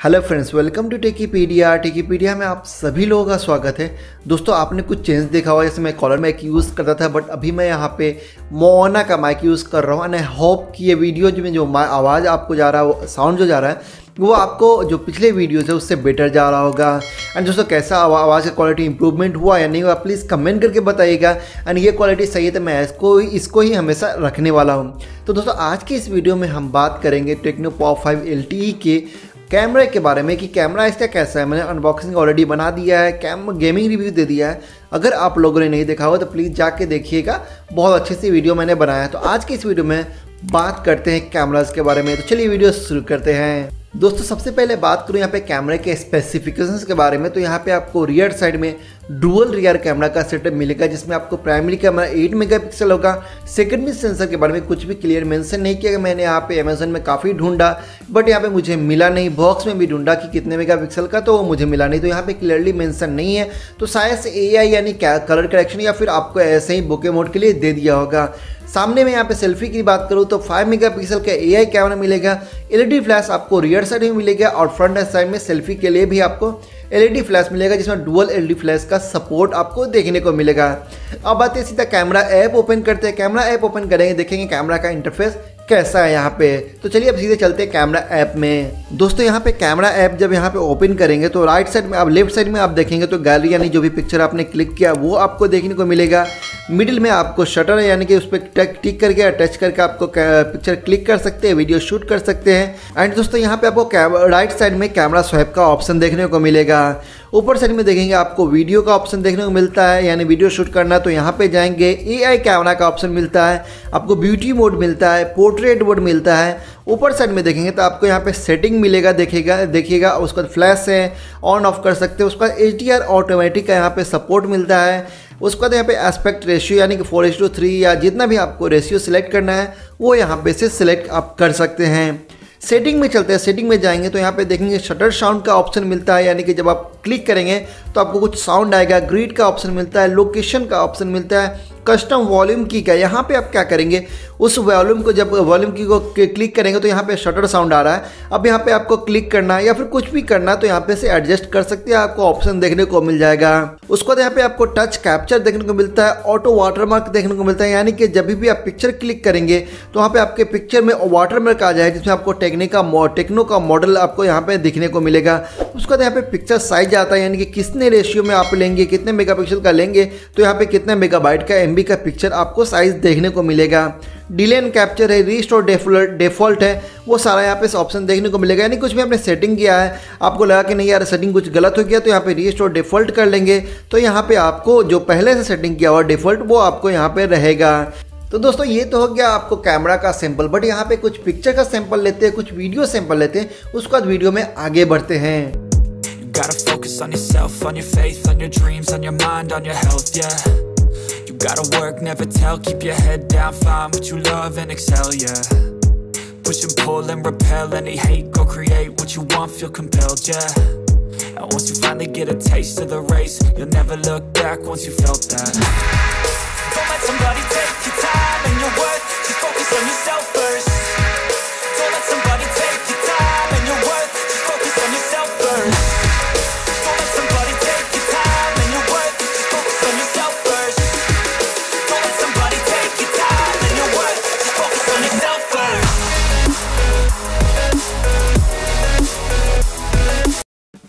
Hello friends, welcome to Techipedia. Techipedia में आप सभी लोगों का स्वागत है। दोस्तों, आपने कुछ चेंज देखा हुआ जैसे मैं कॉलर माइक यूज़ करता था, बट अभी मैं यहाँ पे मोना का माइक यूज़ कर रहा हूँ एंड आई होप कि ये वीडियो जो में जो आवाज़ आपको जा रहा है, वो साउंड जो जा रहा है, वो आपको जो पिछले वीडियोज़ है, उससे बेटर जा रहा होगा। एंड दोस्तों, कैसा आवाज़ का क्वालिटी इंप्रूवमेंट हुआ या नहीं हुआ प्लीज़ कमेंट करके बताइएगा। एंड ये क्वालिटी सही है तो मैं इसको इसको ही हमेशा रखने वाला हूँ। तो दोस्तों, आज की इस वीडियो में हम बात करेंगे टेक्नो पॉप फाइव एल के कैमरे के बारे में कि कैमरा इसका कैसा है? मैंने अनबॉक्सिंग ऑलरेडी बना दिया है कैम गेमिंग रिव्यू दे दिया है। अगर आप लोगों ने नहीं देखा हो तो प्लीज़ जाके देखिएगा। बहुत अच्छे से वीडियो मैंने बनाया है। तो आज की इस वीडियो में बात करते हैं कैमराज के बारे में। तो चलिए वीडियो शुरू करते हैं। दोस्तों, सबसे पहले बात करूँ यहाँ पे कैमरे के स्पेसिफिकेशंस के बारे में तो यहाँ पे आपको रियर साइड में डुअल रियर कैमरा का सेटअप मिलेगा, जिसमें आपको प्राइमरी कैमरा 8 मेगापिक्सल होगा। सेकेंडरी सेंसर के बारे में कुछ भी क्लियर मेंशन नहीं किया मैंने यहाँ पे अमेजन में काफ़ी ढूंढा बट यहाँ पे मुझे मिला नहीं। बॉक्स में भी ढूंढा कि कितने मेगा का तो वो मुझे मिला नहीं। तो यहाँ पे क्लियरली मैंसन नहीं है। तो शायद से ए यानी कलर करेक्शन या फिर आपको ऐसे ही बुके मोड के लिए दे दिया होगा। सामने में यहाँ पे सेल्फी की बात करूँ तो 5 मेगापिक्सल का एआई कैमरा मिलेगा एलईडी फ्लैश आपको रियर साइड में मिलेगा और फ्रंट साइड में सेल्फी के लिए भी आपको एलईडी फ्लैश मिलेगा, जिसमें डुअल एलईडी फ्लैश का सपोर्ट आपको देखने को मिलेगा। अब आते सीधा कैमरा ऐप ओपन करते हैं। कैमरा ऐप ओपन करेंगे, देखेंगे कैमरा का इंटरफेस कैसा है यहाँ पे? तो चलिए अब सीधे चलते हैं कैमरा ऐप में। दोस्तों, यहाँ पे कैमरा ऐप जब यहाँ पे ओपन करेंगे तो राइट साइड में आप लेफ़्ट साइड में आप देखेंगे तो गैलरी यानी जो भी पिक्चर आपने क्लिक किया, वो आपको देखने को मिलेगा। मिडिल में आपको शटर यानी कि उस पर टिक करके टच करके आपको पिक्चर क्लिक कर सकते हैं वीडियो शूट कर सकते हैं। एंड दोस्तों, यहाँ पे आपको राइट साइड में कैमरा स्वैप का ऑप्शन देखने को मिलेगा। ऊपर साइड में देखेंगे आपको वीडियो का ऑप्शन देखने को मिलता है, यानी वीडियो शूट करना है तो यहाँ पे जाएँगे ए कैमरा का ऑप्शन मिलता है, आपको ब्यूटी मोड मिलता है पोर्ट्रेट मोड मिलता है। ऊपर साइड में देखेंगे तो आपको यहाँ पे सेटिंग मिलेगा, देखेगा, देखिएगा, उसका फ्लैश है ऑन ऑफ़ कर सकते हैं, उसका एच ऑटोमेटिक का यहाँ पे सपोर्ट मिलता है, उसके बाद यहाँ पे एस्पेक्ट रेशियो यानी कि फोर एच टू थ्री या जितना भी आपको रेशियो सिलेक्ट करना है, वो यहाँ पे से सिलेक्ट आप कर सकते हैं। सेटिंग में चलते हैं सेटिंग में जाएँगे तो यहाँ पे देखेंगे शटर साउंड का ऑप्शन मिलता है, यानी कि जब आप क्लिक करेंगे तो आपको कुछ साउंड आएगा ग्रीड का ऑप्शन मिलता है लोकेशन का ऑप्शन मिलता है कस्टम वॉल्यूम की का यहाँ पे आप क्या करेंगे? उस वॉल्यूम को जब वॉल्यूम की को क्लिक करेंगे तो यहाँ पे शटर साउंड आ रहा है। अब यहाँ पे आपको क्लिक करना है या फिर कुछ भी करना तो यहाँ पे से एडजस्ट कर सकते हैं। आपको ऑप्शन देखने को मिल जाएगा। उसके बाद यहाँ पे आपको टच कैप्चर देखने को मिलता है ऑटो वाटरमार्क देखने को मिलता है। यानी कि जब भी आप पिक्चर क्लिक करेंगे तो वहाँ पे आपके पिक्चर में वाटरमार्क आ जाए जिसमें आपको टेक्निका टेक्नो का मॉडल आपको यहाँ पे दिखने को मिलेगा। उसके बाद यहाँ पे पिक्चर साइज़ आता है, यानी कि कितने रेशियो में आप लेंगे, कितने मेगापिक्सल का लेंगे तो यहाँ पे कितने मेगाबाइट का एमबी का पिक्चर आपको साइज़ देखने को मिलेगा। डिले एंड कैप्चर है रीस्टोर डेफॉल्ट है वो सारा यहाँ पे ऑप्शन देखने को मिलेगा। यानी कुछ भी आपने सेटिंग किया है आपको लगा कि नहीं यार सेटिंग कुछ गलत हो गया तो यहाँ पे रीस्टोर डिफ़ॉल्ट कर लेंगे। तो यहाँ पे आपको जो पहले से सेटिंग किया हुआ डिफ़ॉल्ट वो आपको यहाँ पे रहेगा। तो दोस्तों ये तो हो गया आपको कैमरा का सैंपल बट यहाँ पे कुछ पिक्चर का सैंपल लेते हैं कुछ वीडियो सैंपल लेते हैं उसके बाद वीडियो में आगे बढ़ते हैं। Gotta focus on yourself, on your faith, on your dreams, on your mind, on your health, yeah Gotta work, never tell, keep your head down Find what you love and excel, yeah. Push and pull and repel. Any hate Go create what you want, feel compelled, yeah. And once you finally get a taste of the race You'll never look back once you felt that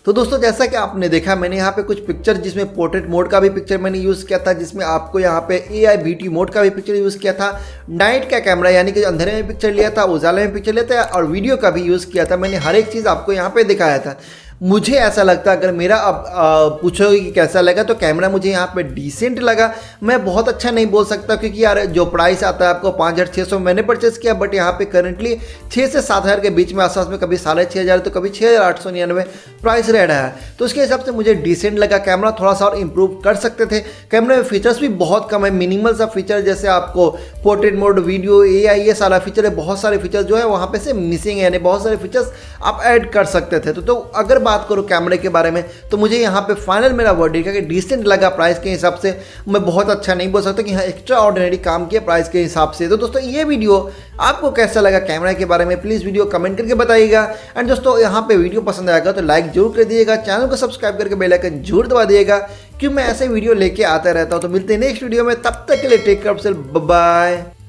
तो दोस्तों, जैसा कि आपने देखा, मैंने यहाँ पे कुछ पिक्चर जिसमें पोर्ट्रेट मोड का भी पिक्चर मैंने यूज़ किया था, जिसमें आपको यहाँ पे A I B T mode का भी पिक्चर यूज़ किया था। नाइट का कैमरा यानी कि अंधेरे में पिक्चर लिया था, उजाले में पिक्चर लिया था, और वीडियो का भी यूज़ किया था। मैंने हर एक चीज़ आपको यहाँ पर दिखाया था। मुझे ऐसा लगता अगर मेरा अब पूछोगे कि कैसा लगा तो कैमरा मुझे यहाँ पे डिसेंट लगा। मैं बहुत अच्छा नहीं बोल सकता क्योंकि यार जो प्राइस आता है आपको पाँच हज़ार छः सौ मैंने परचेस किया बट यहाँ पे करंटली छः से सात हज़ार के बीच में आसपास में कभी साढ़े छः हज़ार तो कभी छः हज़ार आठ सौ निन्यानवे प्राइस रह रहा है। तो उसके हिसाब से मुझे डिसेंट लगा। कैमरा थोड़ा सा और इम्प्रूव कर सकते थे। कैमरे में फीचर्स भी बहुत कम है। मिनिमल सा फीचर जैसे आपको portrait mode video A I ये सारा फीचर है। बहुत सारे फीचर्स जो है वहाँ पे से मिसिंग है। यानी बहुत सारे फीचर्स आप ऐड कर सकते थे। तो, तो अगर बात करूँ कैमरे के बारे में तो मुझे यहाँ पे फाइनल मेरा वर्ड है कि डिसेंट लगा प्राइस के हिसाब से। मैं बहुत अच्छा नहीं बोल सकता कि हाँ एक्स्ट्रा ऑर्डिनरी काम किया प्राइस के हिसाब से। तो दोस्तों, ये वीडियो आपको कैसा लगा कैमरा के बारे में प्लीज़ वीडियो कमेंट करके बताइएगा। एंड दोस्तों, यहाँ पे वीडियो पसंद आएगा तो लाइक ज़रूर कर दिएगा चैनल को सब्सक्राइब करके बेल आइकन ज़रूर दबा दिएगा क्यों मैं ऐसे वीडियो लेके आता रहता हूँ तो मिलते हैं नेक्स्ट वीडियो में। तब तक के लिए टेक कर बाय